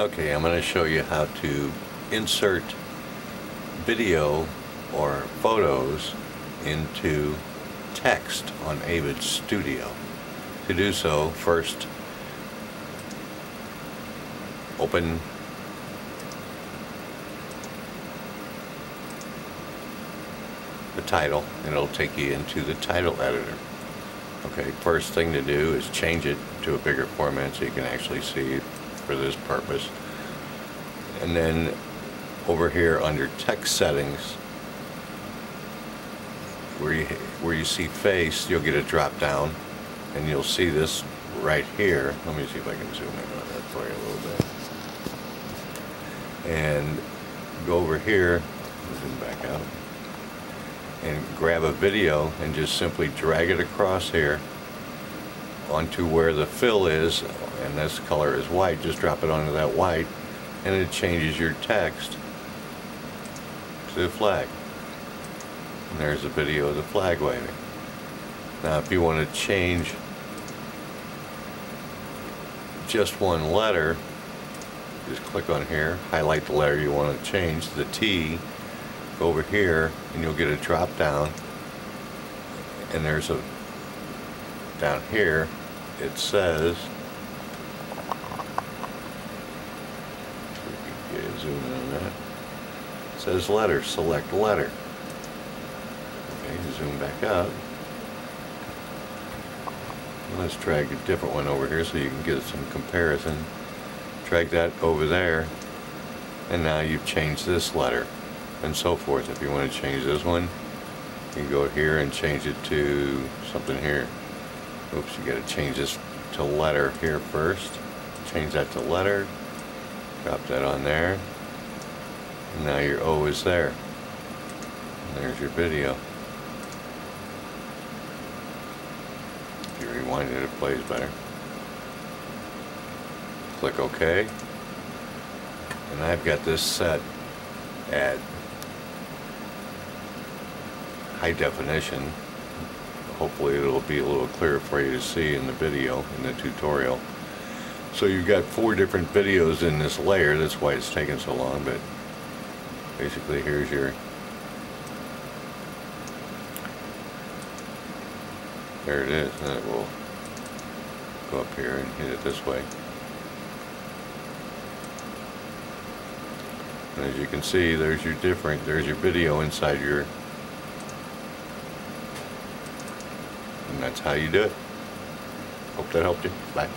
Okay, I'm going to show you how to insert video or photos into text on Avid Studio. To do so, first open the title and it'll take you into the title editor. Okay, first thing to do is change it to a bigger format so you can actually see for this purpose. And then over here under text settings, where you, where you see face, you'll get a drop down and you'll see this right here. Let me see if I can zoom in on that for you a little bit. And go over here, zoom back out, and grab a video and just simply drag it across here onto where the fill is, and this color is white, just drop it onto that white, and it changes your text to the flag. And there's a video of the flag waving. Now if you want to change just one letter, just click on here, highlight the letter you want to change, the T, go over here and you'll get a drop down and there's a down here it says zoom in on that it says letter select letter okay zoom back up let's drag a different one over here so you can get some comparison drag that over there and now you've changed this letter and so forth. If you want to change this one, you can go here and change it to something here. Oops, you got to change this to letter here first. Change that to letter. Drop that on there. And now your O is there. And there's your video. If you rewind it, it plays better. Click OK. And I've got this set at high definition. Hopefully it'll be a little clearer for you to see in the video, in the tutorial. So you've got four different videos in this layer, that's why it's taking so long, but basically here's your there it is, and it will go up here and hit it this way. And as you can see, there's your different, there's your video inside your And that's how you do it. Hope that helped you. Bye.